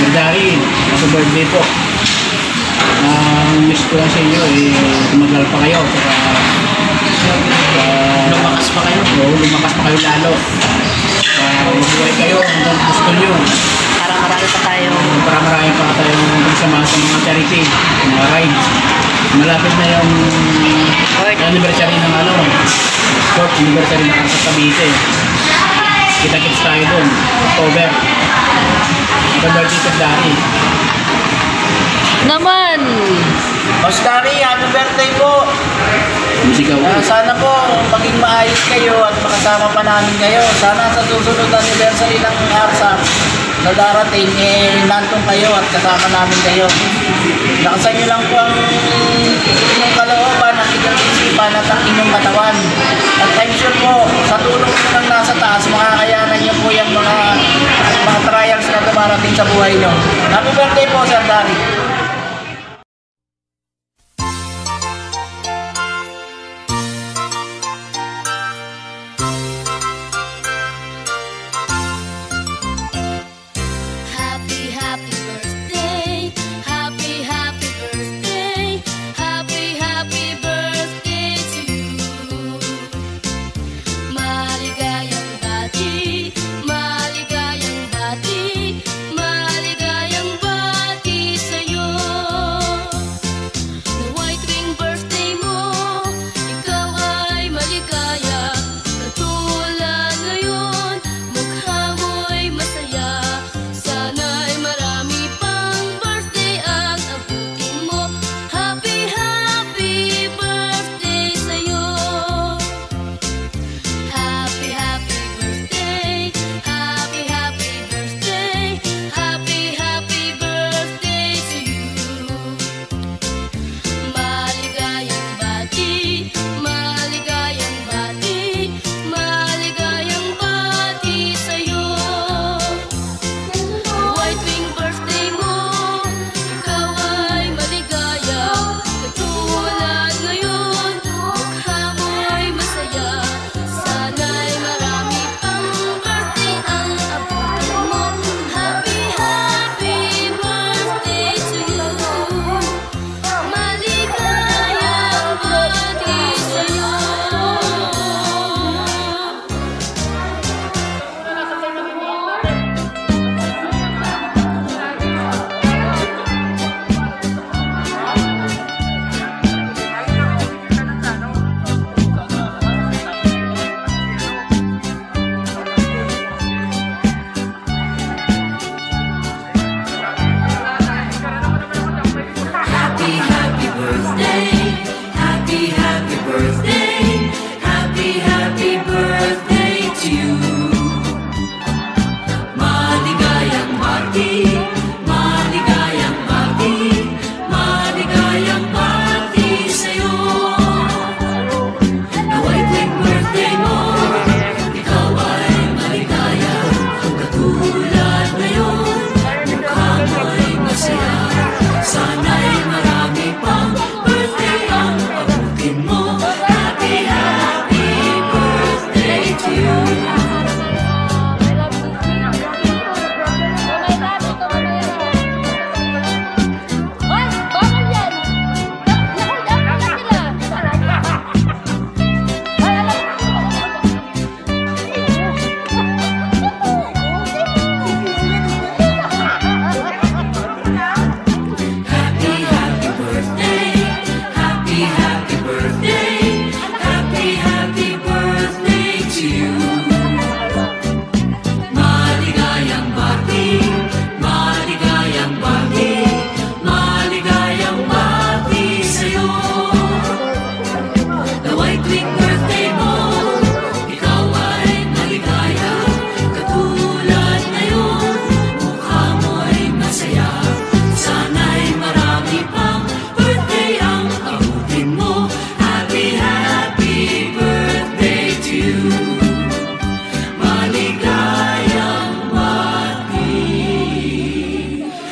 Sir Dari, happy birthday po. Ang wish ko lang sa inyo, eh, tumagal pa kayo. Saka, uh, Lumakas pa kayo. Oo, lumakas pa kayo lalo. Uh, mabuhay kayo hanggang gusto nyo. Para marami pa tayong Para marami pa tayong pagsamahan sa mga charity, mga rides. Malapit na yung anniversary ng ano, fourth anniversary ng Kansas Cavite. Kita-kits tayo doon, October. Sir Dari. naman. Oscari, happy birthday po. Music Ah, award. sana po maging maayos kayo at makasama pa namin kayo. Sana sa susunod na anniversary ng ARSA na darating, eh, nandun kayo at kasama namin kayo. Nakasan nyo lang po ang inyong kalooban, ang inyong isipan at ang inyong katawan. At I'm sure po, sa tulong po ng nasa taas, makakayanan nyo po yung mga, dumarating sa buhay nyo. Happy birthday po, Sir Dari.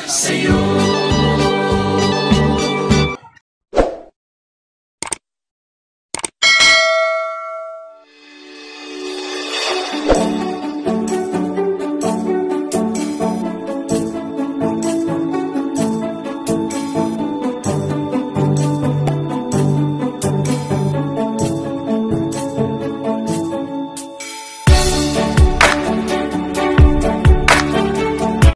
Senhor.